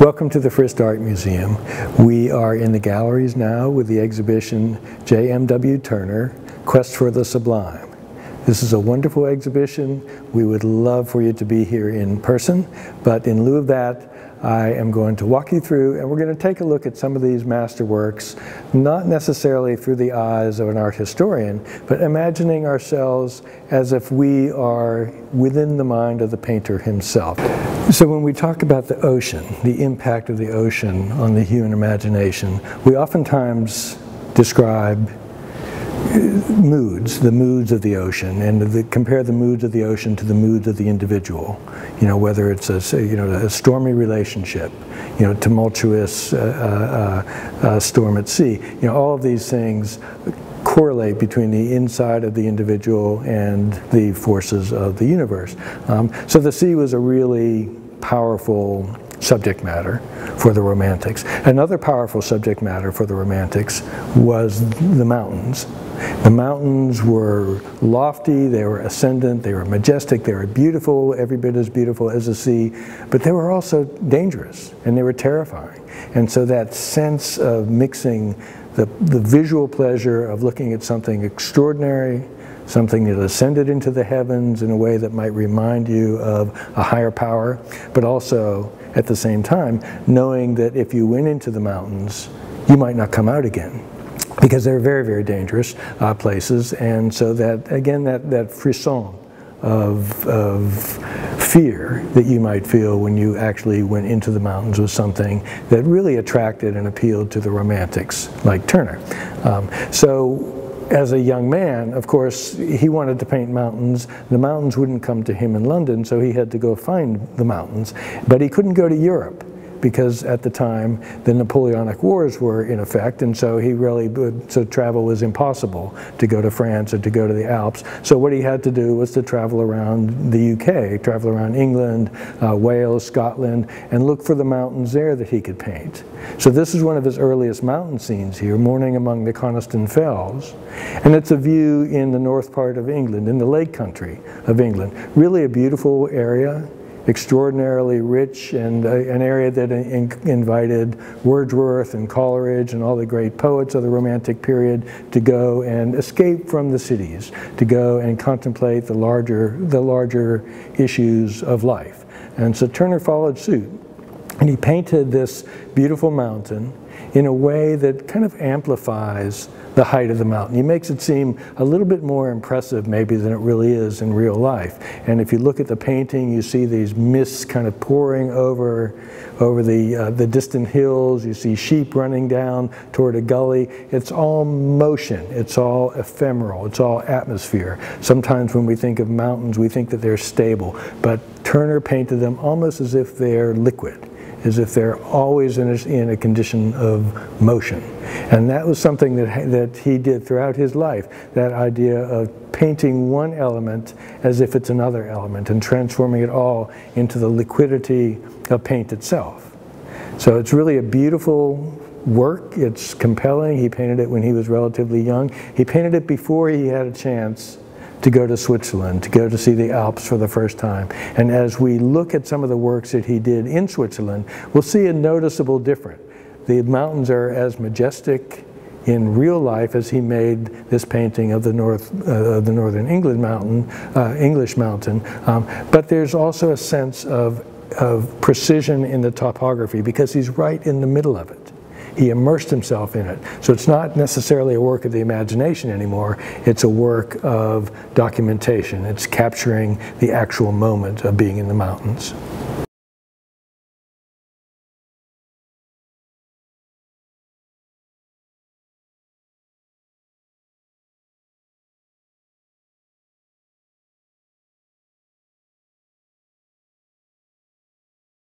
Welcome to the Frist Art Museum. We are in the galleries now with the exhibition J.M.W. Turner, Quest for the Sublime. This is a wonderful exhibition. We would love for you to be here in person, but in lieu of that, I am going to walk you through and we're going to take a look at some of these masterworks, not necessarily through the eyes of an art historian, but imagining ourselves as if we are within the mind of the painter himself. So when we talk about the ocean, the impact of the ocean on the human imagination, we oftentimes describe moods, the moods of the ocean, and the, compare the moods of the ocean to the moods of the individual. You know, whether it's a you know a stormy relationship, you know, tumultuous uh, uh, uh, storm at sea. You know, all of these things correlate between the inside of the individual and the forces of the universe. Um, so the sea was a really powerful subject matter for the Romantics. Another powerful subject matter for the Romantics was the mountains. The mountains were lofty, they were ascendant, they were majestic, they were beautiful, every bit as beautiful as the sea, but they were also dangerous and they were terrifying. And so that sense of mixing the, the visual pleasure of looking at something extraordinary something that ascended into the heavens in a way that might remind you of a higher power, but also at the same time knowing that if you went into the mountains, you might not come out again because they're very, very dangerous uh, places. And so that, again, that, that frisson of, of fear that you might feel when you actually went into the mountains was something that really attracted and appealed to the romantics like Turner. Um, so as a young man, of course, he wanted to paint mountains. The mountains wouldn't come to him in London, so he had to go find the mountains. But he couldn't go to Europe because at the time the Napoleonic Wars were in effect, and so he really so travel was impossible to go to France or to go to the Alps. So what he had to do was to travel around the UK, travel around England, uh, Wales, Scotland, and look for the mountains there that he could paint. So this is one of his earliest mountain scenes here, Morning Among the Coniston Fells, and it's a view in the north part of England, in the lake country of England. Really a beautiful area extraordinarily rich and uh, an area that in invited Wordsworth and Coleridge and all the great poets of the Romantic period to go and escape from the cities, to go and contemplate the larger, the larger issues of life. And so Turner followed suit. And he painted this beautiful mountain in a way that kind of amplifies the height of the mountain. He makes it seem a little bit more impressive maybe than it really is in real life. And if you look at the painting, you see these mists kind of pouring over over the, uh, the distant hills. You see sheep running down toward a gully. It's all motion. It's all ephemeral. It's all atmosphere. Sometimes when we think of mountains, we think that they're stable. But Turner painted them almost as if they're liquid as if they're always in a, in a condition of motion. And that was something that, that he did throughout his life, that idea of painting one element as if it's another element and transforming it all into the liquidity of paint itself. So it's really a beautiful work. It's compelling. He painted it when he was relatively young. He painted it before he had a chance to go to Switzerland, to go to see the Alps for the first time. And as we look at some of the works that he did in Switzerland, we'll see a noticeable difference. The mountains are as majestic in real life as he made this painting of the north, uh, the northern England mountain, uh, English mountain. Um, but there's also a sense of, of precision in the topography because he's right in the middle of it. He immersed himself in it. So it's not necessarily a work of the imagination anymore. It's a work of documentation. It's capturing the actual moment of being in the mountains.